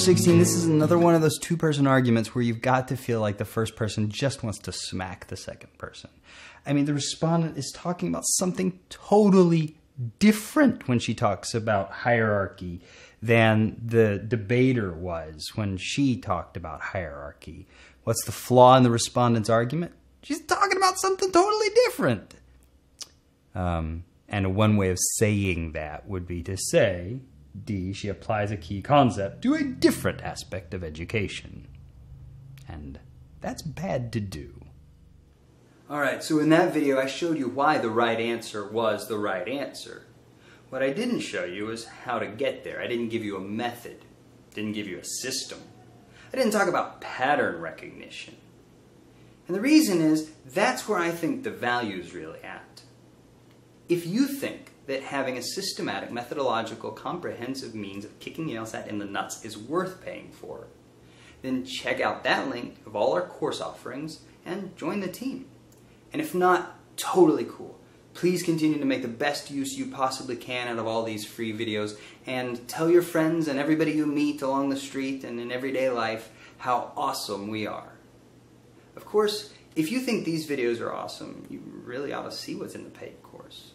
16, this is another one of those two person arguments where you've got to feel like the first person just wants to smack the second person. I mean, the respondent is talking about something totally different when she talks about hierarchy than the debater was when she talked about hierarchy. What's the flaw in the respondent's argument? She's talking about something totally different. Um, and one way of saying that would be to say, D, she applies a key concept to a different aspect of education. And that's bad to do. Alright, so in that video I showed you why the right answer was the right answer. What I didn't show you is how to get there. I didn't give you a method. Didn't give you a system. I didn't talk about pattern recognition. And the reason is, that's where I think the value is really at. If you think that having a systematic, methodological, comprehensive means of kicking LSAT in the nuts is worth paying for, then check out that link of all our course offerings and join the team. And if not, totally cool. Please continue to make the best use you possibly can out of all these free videos and tell your friends and everybody you meet along the street and in everyday life how awesome we are. Of course, if you think these videos are awesome, you really ought to see what's in the paid course.